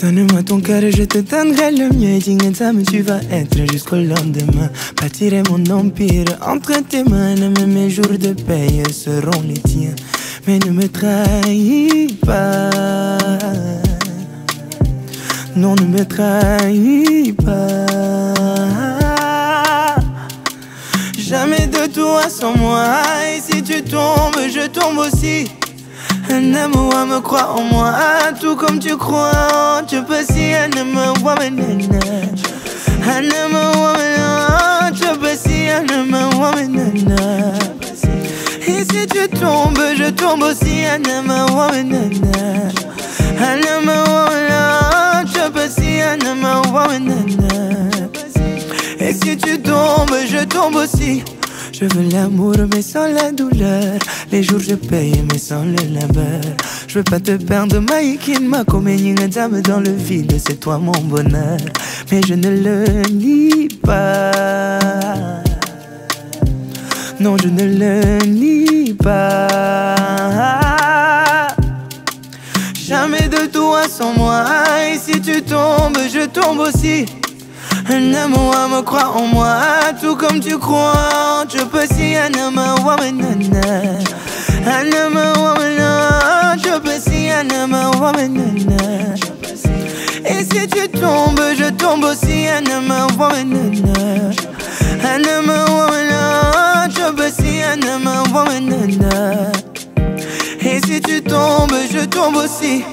Donne-moi ton cœur et je te donnerai le mien. Mais tu vas être jusqu'au lendemain. Bâtirai mon empire entre tes mains. Même mes jours de paye seront les tiens. Mais ne me trahis pas. Non, ne me trahis pas. Jamais de toi sans moi. Et si tu tombes, je tombe aussi. Un amour me croit en moi, tout comme tu crois. Tu peux si un amour, woman, un amour, tu peux si un woman, Et si tu tombes, je tombe aussi, un amour, woman, un amour, tu peux si un woman, Et si tu tombes, je tombe aussi. Je veux l'amour mais sans la douleur. Les jours je paye mais sans le labeur. Je veux pas te perdre Maïkin ma dame dans le vide. C'est toi mon bonheur. Mais je ne le nie pas. Non je ne le nie pas. Jamais de toi sans moi. Et si tu tombes je tombe aussi un amour me croit en moi, tout comme tu crois. Je peux si woman, un amour, woman, je peux si Et si tu tombes, je tombe aussi, woman, un amour, woman, je peux si Et si tu tombes, je tombe aussi.